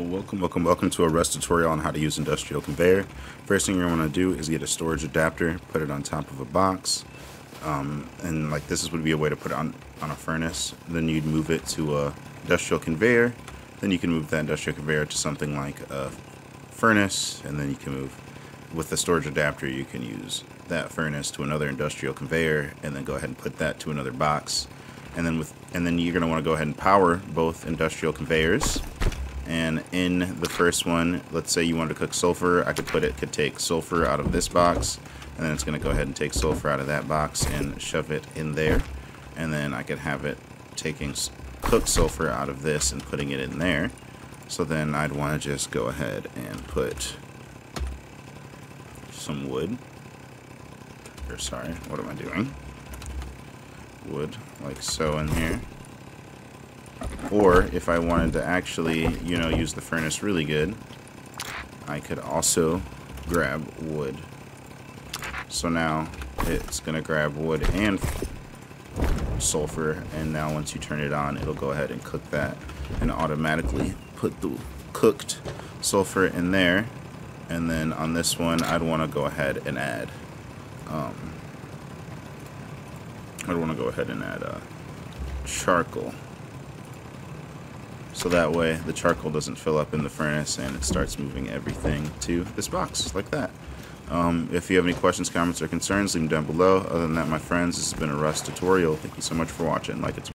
Welcome, welcome, welcome to a Rust tutorial on how to use industrial conveyor. First thing you're to do is get a storage adapter, put it on top of a box, um, and like this would be a way to put it on, on a furnace. Then you'd move it to a industrial conveyor. Then you can move that industrial conveyor to something like a furnace, and then you can move with the storage adapter. You can use that furnace to another industrial conveyor, and then go ahead and put that to another box. And then with and then you're going to want to go ahead and power both industrial conveyors and in the first one let's say you wanted to cook sulfur I could put it could take sulfur out of this box and then it's gonna go ahead and take sulfur out of that box and shove it in there. And then I could have it taking cooked sulfur out of this and putting it in there. So then I'd want to just go ahead and put some wood or sorry what am I doing? Wood like so in here or if I wanted to actually, you know, use the furnace really good, I could also grab wood. So now it's going to grab wood and sulfur and now once you turn it on it'll go ahead and cook that and automatically put the cooked sulfur in there and then on this one I'd want to go ahead and add um, I'd want to go ahead and add uh, charcoal so that way the charcoal doesn't fill up in the furnace and it starts moving everything to this box like that. Um, if you have any questions, comments, or concerns, leave them down below. Other than that, my friends, this has been a Rust tutorial. Thank you so much for watching. Like it.